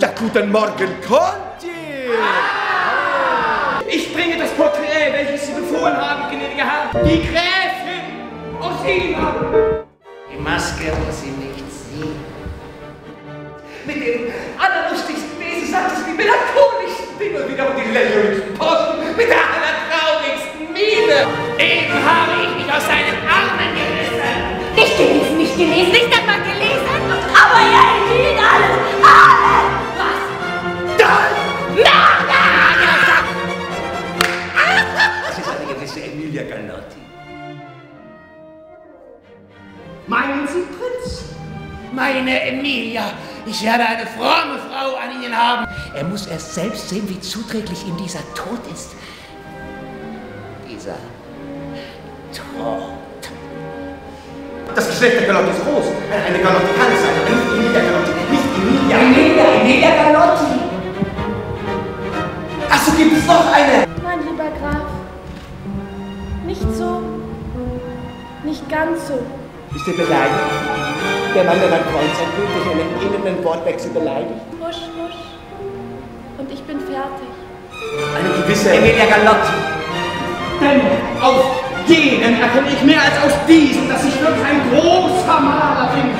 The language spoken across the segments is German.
Ja, guten Morgen, Conti! Ich bringe das Porträt, welches Sie befohlen haben, gnädiger Herr. Die Gräfin Orsina. Die Maske muss sie nicht sehen. Mit dem allerlustigsten Wesen sagt es die melancholischsten Dinge wieder und die lächerlichsten gewisse Emilia Galotti. Meinen Sie, Prinz? Meine Emilia, ich werde eine fromme Frau an Ihnen haben. Er muss erst selbst sehen, wie zuträglich ihm dieser Tod ist. Dieser Tod. Das Geschlecht der Galotti ist groß. Eine Galotti nicht ganz so. Ist er beleidigt? Der Mann, der mein Freund sein will, durch einen elenden Wortwechsel beleidigt. Husch, husch. Und ich bin fertig. Eine gewisse Emilia Galotti. Denn auf jenen erkenne ich mehr als auf diesen, dass ich wirklich ein großer Maler bin.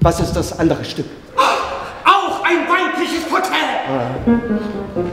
Was ist das andere Stück? Because you put that.